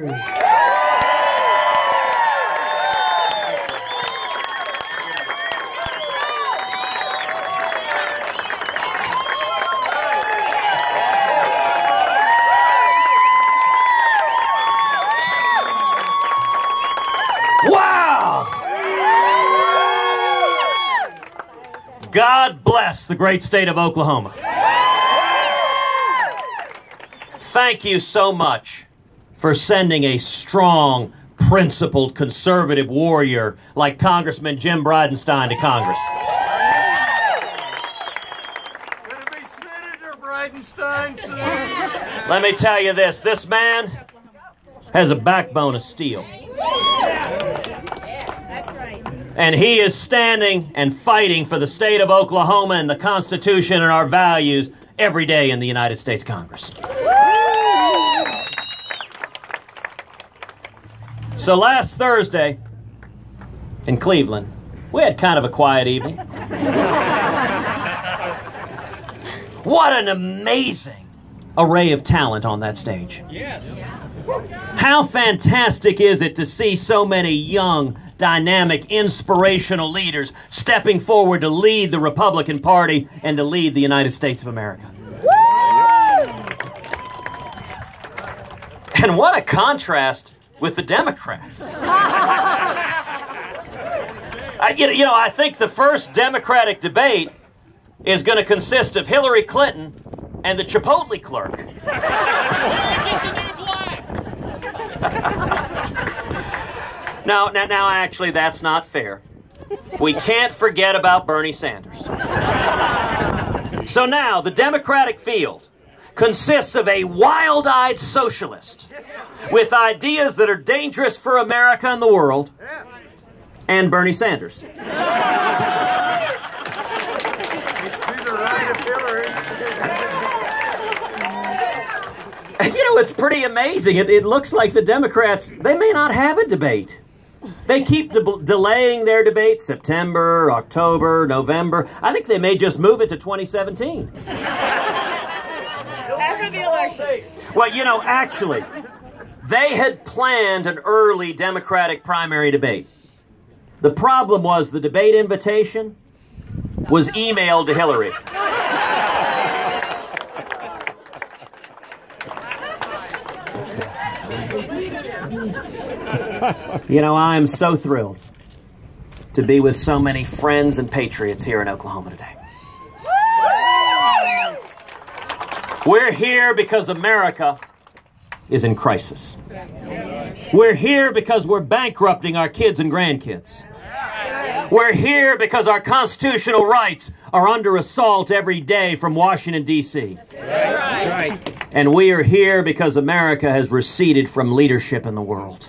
Wow! God bless the great state of Oklahoma. Thank you so much for sending a strong, principled, conservative warrior like Congressman Jim Bridenstine to Congress. Let me tell you this this man has a backbone of steel. And he is standing and fighting for the state of Oklahoma and the Constitution and our values every day in the United States Congress. So last Thursday in Cleveland, we had kind of a quiet evening. what an amazing array of talent on that stage. Yes. How fantastic is it to see so many young, dynamic, inspirational leaders stepping forward to lead the Republican Party and to lead the United States of America? And what a contrast with the Democrats. I, you know- I think the first Democratic debate is going to consist of Hillary Clinton and the Chipotle clerk. Now, now, now, actually, that's not fair. We can't forget about Bernie Sanders. So now, the Democratic field consists of a wild eyed socialist with ideas that are dangerous for America and the world, and Bernie Sanders. You know, it's pretty amazing. It, it looks like the Democrats, they may not have a debate. They keep de- delaying their debate September, October, November. I think they may just move it to 2017. Election. Well, you know, actually, they had planned an early Democratic primary debate. The problem was the debate invitation was emailed to Hillary. You know, I am so thrilled to be with so many friends and patriots here in Oklahoma today. We're here because America is in crisis. We're here because we're bankrupting our kids and grandkids. We're here because our constitutional rights are under assault every day from Washington, D.C. And we are here because America has receded from leadership in the world.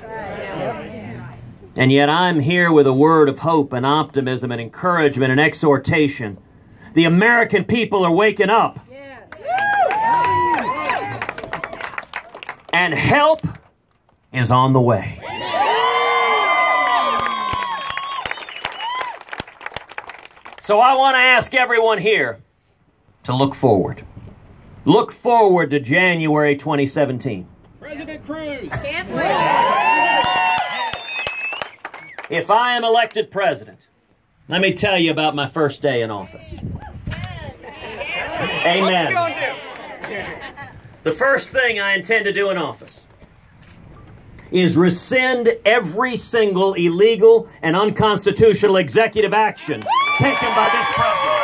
And yet I'm here with a word of hope and optimism and encouragement and exhortation. The American people are waking up. And help is on the way. So I want to ask everyone here to look forward. Look forward to January 2017. President Cruz. If I am elected president, let me tell you about my first day in office. Amen. The first thing I intend to do in office is rescind every single illegal and unconstitutional executive action taken by this president.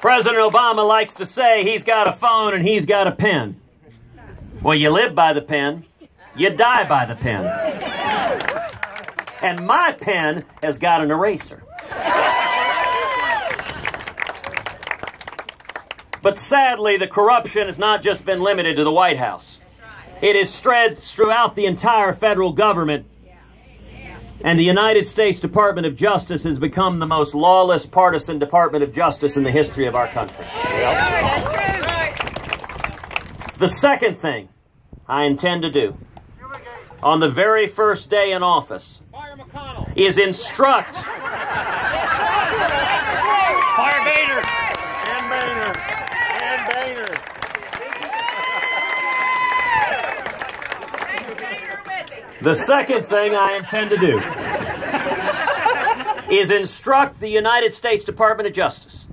President Obama likes to say he's got a phone and he's got a pen. Well, you live by the pen, you die by the pen. And my pen has got an eraser. But sadly, the corruption has not just been limited to the White House. It is spread throughout the entire federal government. And the United States Department of Justice has become the most lawless partisan Department of Justice in the history of our country. The second thing I intend to do on the very first day in office is instruct Fire Boehner. And Boehner. The second thing I intend to do is instruct the United States Department of Justice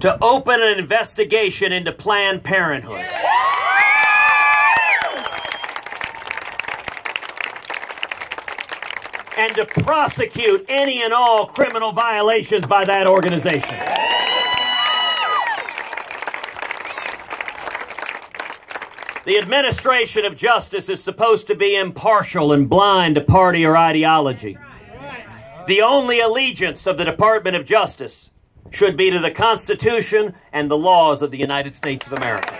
to open an investigation into Planned Parenthood. And to prosecute any and all criminal violations by that organization. The administration of justice is supposed to be impartial and blind to party or ideology. The only allegiance of the Department of Justice should be to the Constitution and the laws of the United States of America.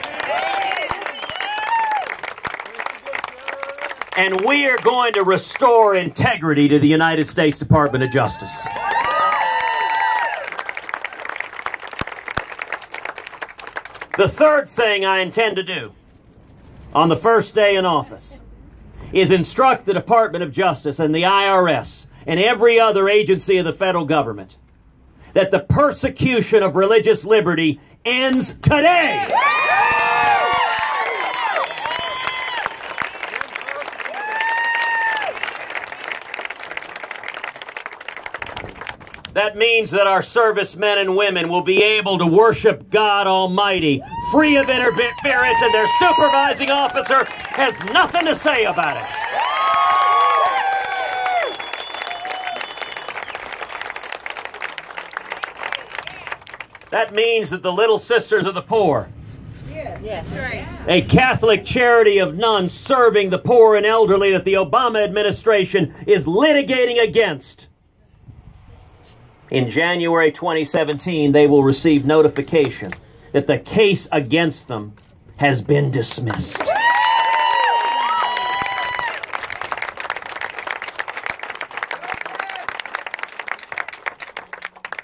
And we are going to restore integrity to the United States Department of Justice. The third thing I intend to do on the first day in office is instruct the Department of Justice and the IRS and every other agency of the federal government that the persecution of religious liberty ends today. That means that our servicemen and women will be able to worship God Almighty free of interference, and their supervising officer has nothing to say about it. That means that the Little Sisters of the Poor, Yes, right. a Catholic charity of nuns serving the poor and elderly that the Obama administration is litigating against. In January 2017, they will receive notification that the case against them has been dismissed.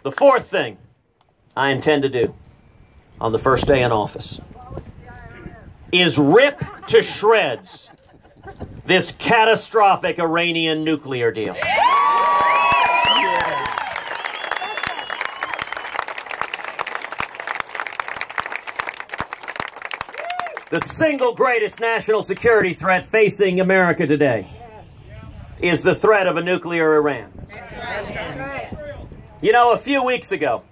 The fourth thing I intend to do on the first day in office is rip to shreds this catastrophic Iranian nuclear deal. The single greatest national security threat facing America today is the threat of a nuclear Iran. You know, a few weeks ago,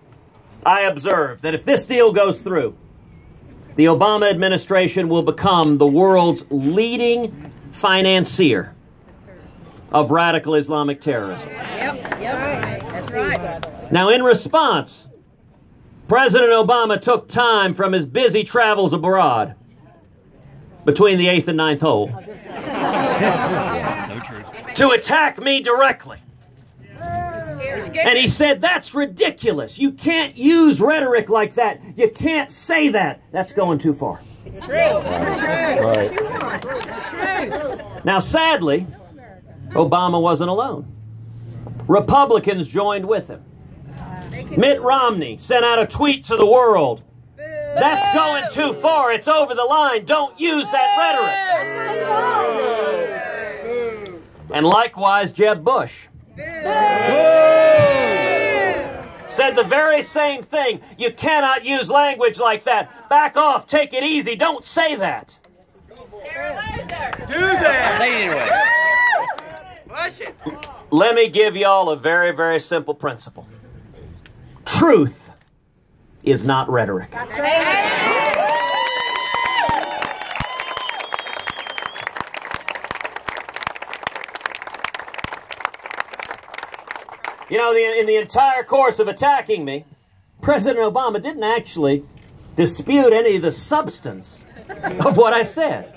I observed that if this deal goes through, the Obama administration will become the world's leading financier of radical Islamic terrorism. Now, in response, President Obama took time from his busy travels abroad between the eighth and ninth hole So true. to attack me directly. And he said, That's ridiculous. You can't use rhetoric like that. You can't say that. That's going too far. It's true. It's true. It's true. Now, sadly, Obama wasn't alone. Republicans joined with him. Mitt Romney sent out a tweet to the world. That's going too far. It's over the line. Don't use that rhetoric. And likewise, Jeb Bush said the very same thing. You cannot use language like that. Back off. Take it easy. Don't say that. Say it anyway. Let me give y'all a very, very simple principle. Truth is not rhetoric. You know, the, in the entire course of attacking me, President Obama didn't actually dispute any of the substance of what I said.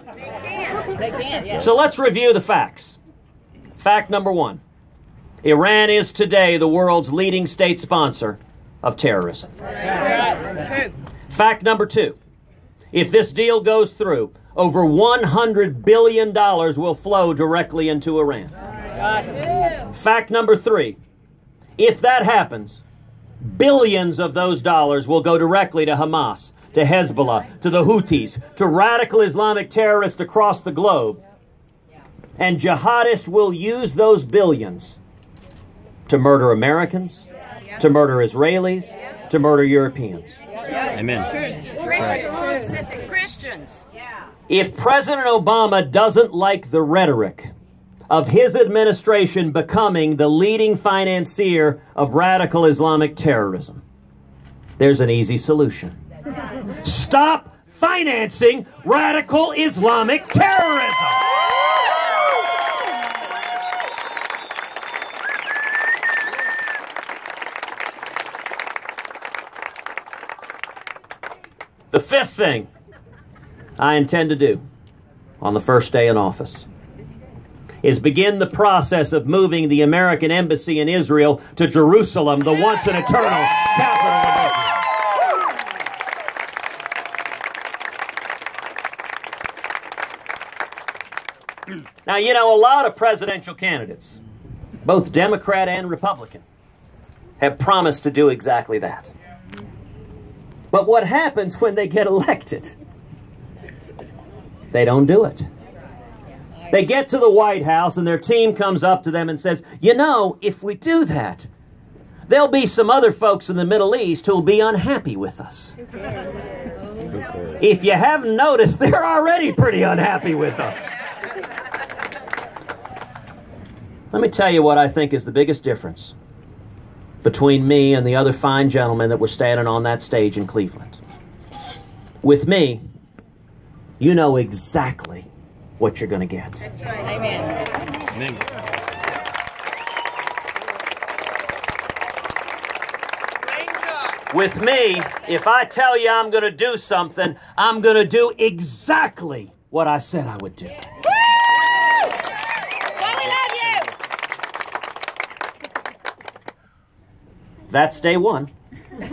So let's review the facts. Fact number one Iran is today the world's leading state sponsor of terrorism. Right. True. Fact number two if this deal goes through, over $100 billion will flow directly into Iran. Fact number three if that happens, billions of those dollars will go directly to Hamas, to Hezbollah, to the Houthis, to radical Islamic terrorists across the globe. And jihadists will use those billions to murder Americans, to murder Israelis, to murder Europeans. Amen. Specific Christians. If President Obama doesn't like the rhetoric of his administration becoming the leading financier of radical Islamic terrorism? There's an easy solution. Stop financing radical Islamic terrorism. The fifth thing I intend to do on the first day in office is begin the process of moving the American embassy in Israel to Jerusalem, the once and eternal capital of Israel. Now, you know, a lot of presidential candidates, both Democrat and Republican, have promised to do exactly that. But what happens when they get elected? They don't do it. They get to the White House and their team comes up to them and says, You know, if we do that, there'll be some other folks in the Middle East who'll be unhappy with us. If you haven't noticed, they're already pretty unhappy with us. Let me tell you what I think is the biggest difference between me and the other fine gentlemen that were standing on that stage in Cleveland. With me, you know exactly what you're going to get. That's right. Amen. With me, if I tell you I'm going to do something, I'm going to do exactly what I said I would do. Woo! Well, we love you. That's day one. Day two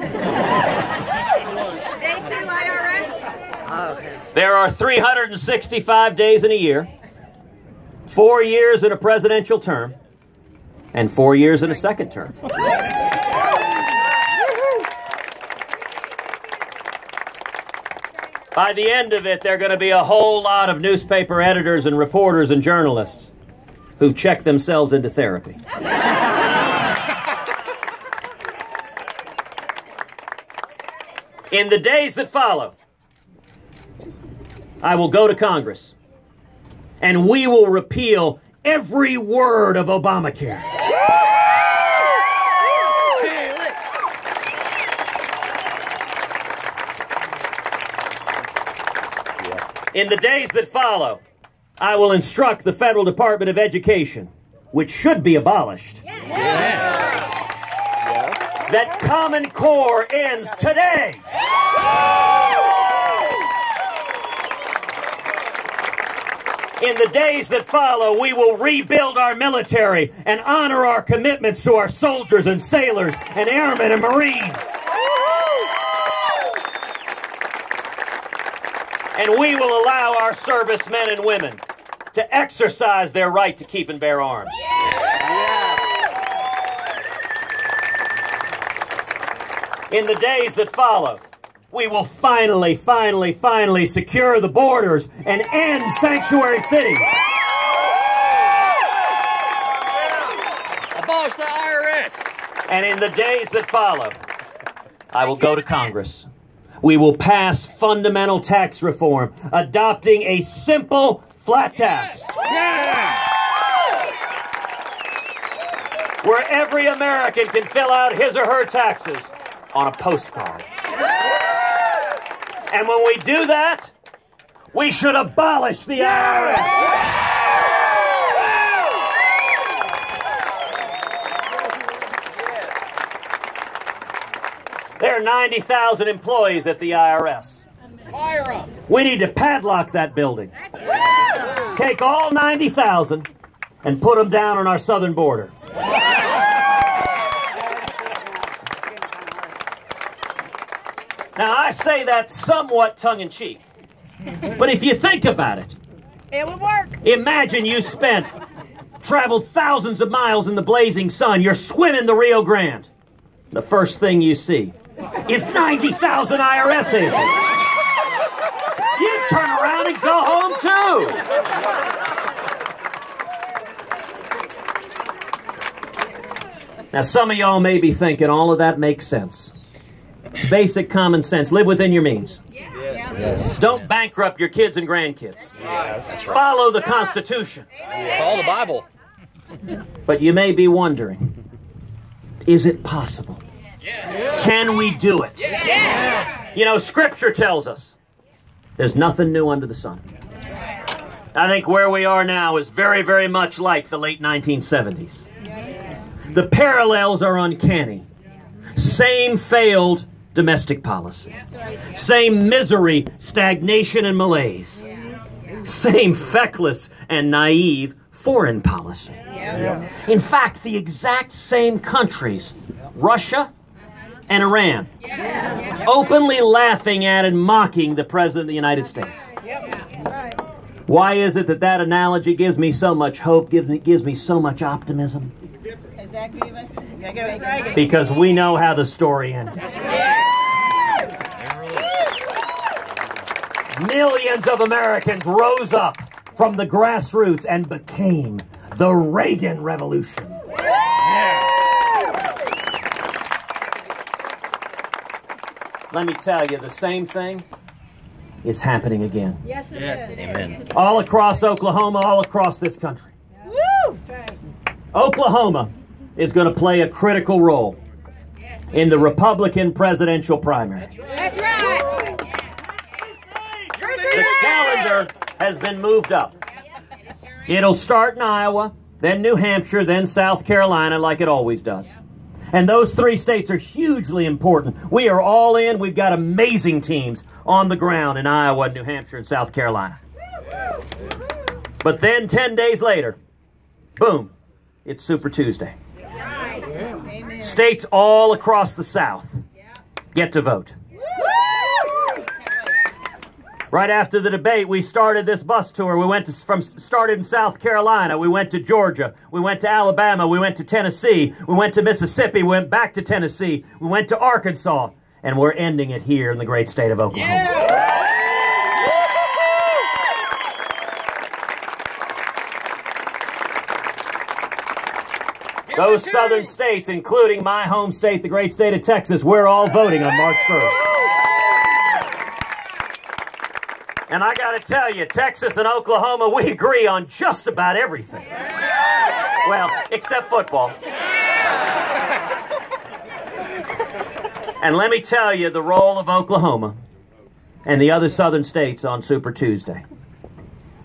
IRS. There are 365 days in a year, four years in a presidential term, and four years in a second term. By the end of it, there are going to be a whole lot of newspaper editors and reporters and journalists who check themselves into therapy. In the days that follow, I will go to Congress and we will repeal every word of Obamacare. In the days that follow, I will instruct the Federal Department of Education, which should be abolished, that Common Core ends today. In the days that follow, we will rebuild our military and honor our commitments to our soldiers and sailors and airmen and Marines. And we will allow our servicemen and women to exercise their right to keep and bear arms. In the days that follow, we will finally, finally, finally secure the borders and end sanctuary cities. Abolish the IRS. And in the days that follow, I will go to Congress. We will pass fundamental tax reform, adopting a simple flat tax. Where every American can fill out his or her taxes on a postcard. And when we do that, we should abolish the IRS. There are 90,000 employees at the IRS. Fire them. We need to padlock that building. Take all 90,000 and put them down on our southern border. Now, I say that somewhat tongue in cheek. But if you think about it, It would work. imagine you spent, traveled thousands of miles in the blazing sun, you're swimming the Rio Grande. The first thing you see is 90,000 IRS agents. You turn around and go home too. Now, some of y'all may be thinking all of that makes sense. It's basic common sense. Live within your means. Yes. Don't bankrupt your kids and grandkids. Follow the Constitution. Follow the Bible. But you may be wondering is it possible? Can we do it? You know, Scripture tells us there's nothing new under the sun. I think where we are now is very, very much like the late 1970s. The parallels are uncanny. Same failed domestic policy, same misery, stagnation, and malaise, same feckless and naive foreign policy. In fact, the exact same countries, Russia and Iran, openly laughing at and mocking the President of the United States. Why is it that that analogy gives me so much hope, gives me, gives me so much optimism? Because we know how the story ended. Millions of Americans rose up from the grassroots and became the Reagan Revolution. Let me tell you, the same thing is happening again. Yes, it is. Amen. All across Oklahoma, all across this country. Woo! That's right. Oklahoma is going to play a critical role in the Republican presidential primary. That's right. The calendar has been moved up. It'll start in Iowa, then New Hampshire, then South Carolina, like it always does. And those three states are hugely important. We are all in. We've got amazing teams on the ground in Iowa, New Hampshire, and South Carolina. But then 10 days later, boom, it's Super Tuesday. States all across the South get to vote. Right after the debate, we started this bus tour. We went to, from started in South Carolina. We went to Georgia. We went to Alabama. We went to Tennessee. We went to Mississippi. We went back to Tennessee. We went to Arkansas, and we're ending it here in the great state of Oklahoma. Those southern states, including my home state, the great state of Texas, we're all voting on March 1st. And I got to tell you, Texas and Oklahoma, we agree on just about everything. Well, except football. And let me tell you the role of Oklahoma and the other southern states on Super Tuesday.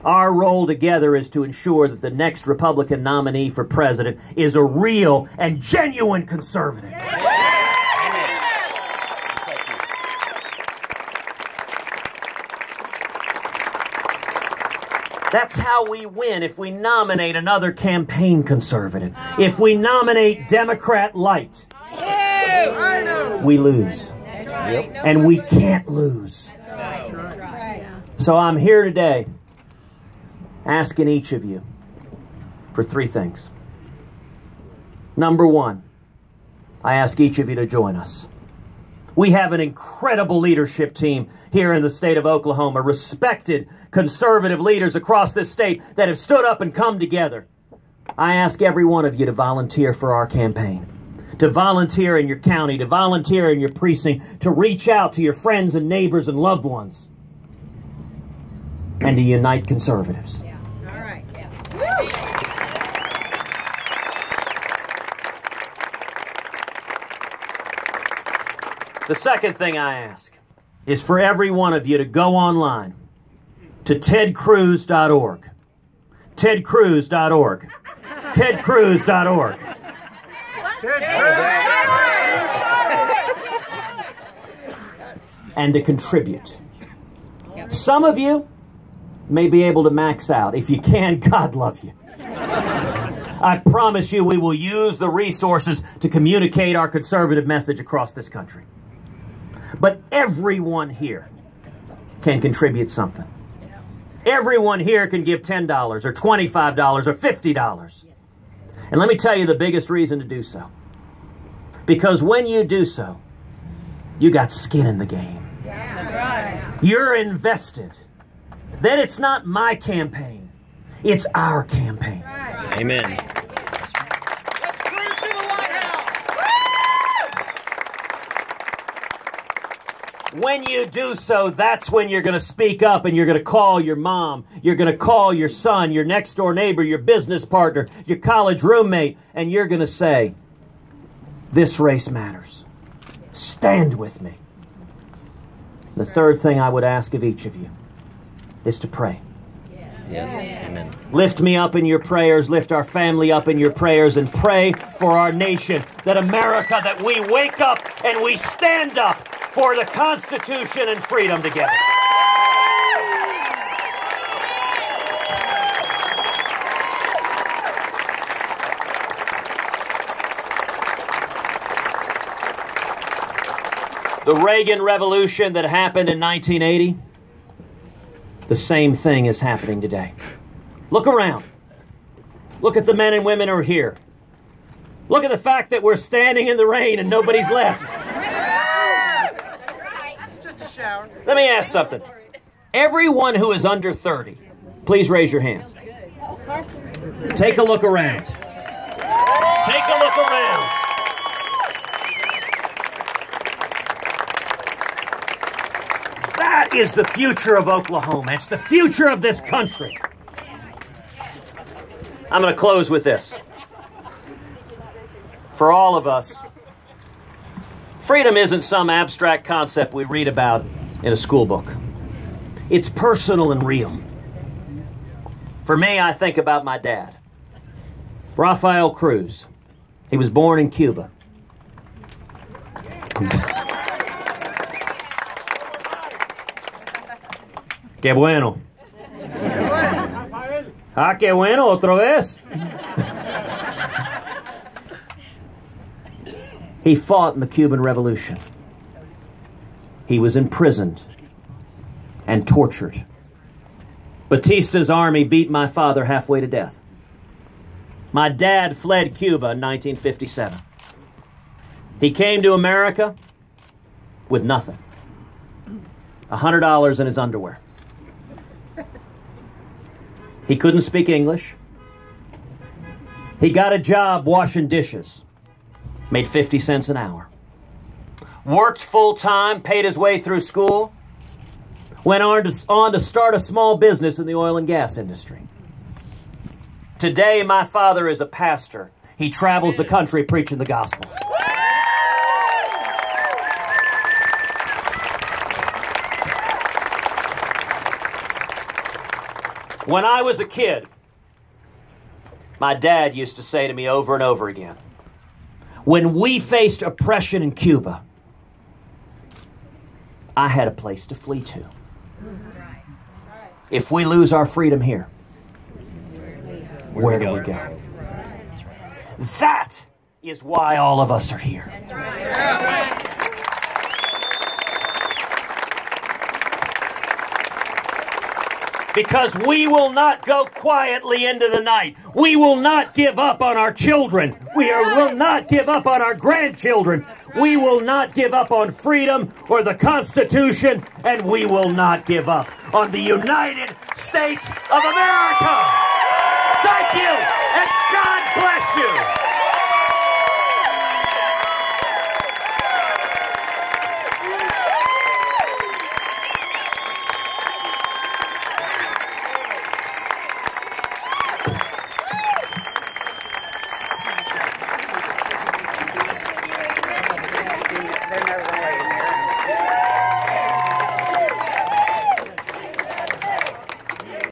Our role together is to ensure that the next Republican nominee for president is a real and genuine conservative. That's how we win if we nominate another campaign conservative. If we nominate Democrat light, we lose. And we can't lose. So I'm here today asking each of you for three things. Number one, I ask each of you to join us. We have an incredible leadership team here in the state of Oklahoma, respected conservative leaders across this state that have stood up and come together. I ask every one of you to volunteer for our campaign, to volunteer in your county, to volunteer in your precinct, to reach out to your friends and neighbors and loved ones, and to unite conservatives. The second thing I ask is for every one of you to go online to tedcruz.org. Tedcruz.org. Tedcruz.org. And to contribute. Some of you may be able to max out. If you can, God love you. I promise you we will use the resources to communicate our conservative message across this country. But everyone here can contribute something. Everyone here can give $10 or $25 or $50. And let me tell you the biggest reason to do so. Because when you do so, you got skin in the game. You're invested. Then it's not my campaign, it's our campaign. Amen. Let's cruise to the White House. When you do so, that's when you're going to speak up and you're going to call your mom, you're going to call your son, your next door neighbor, your business partner, your college roommate, and you're going to say, This race matters. Stand with me. The third thing I would ask of each of you is to pray. Yes. Amen. Lift me up in your prayers, lift our family up in your prayers, and pray for our nation, that America, that we wake up and we stand up for the Constitution and freedom together. The Reagan Revolution that happened in 1980, the same thing is happening today. Look around. Look at the men and women who are here. Look at the fact that we're standing in the rain and nobody's left. Let me ask something. Everyone who is under 30, please raise your hand. Take a look around. Take a look around. That is the future of Oklahoma. It's the future of this country. I'm going to close with this. For all of us, freedom isn't some abstract concept we read about in a school book. It's personal and real. For me, I think about my dad, Rafael Cruz. He was born in Cuba. Qué bueno. Ah, qué bueno, otra vez. He fought in the Cuban Revolution. He was imprisoned and tortured. Batista's army beat my father halfway to death. My dad fled Cuba in 1957. He came to America with nothing $100 in his underwear. He couldn't speak English. He got a job washing dishes, made 50 cents an hour. Worked full time, paid his way through school, went on to, on to start a small business in the oil and gas industry. Today, my father is a pastor. He travels the country preaching the gospel. When I was a kid, my dad used to say to me over and over again when we faced oppression in Cuba, I had a place to flee to. If we lose our freedom here, where do we go? That is why all of us are here. Because we will not go quietly into the night. We will not give up on our children. We will not give up on our grandchildren. We will not give up on freedom or the Constitution, and we will not give up on the United States of America.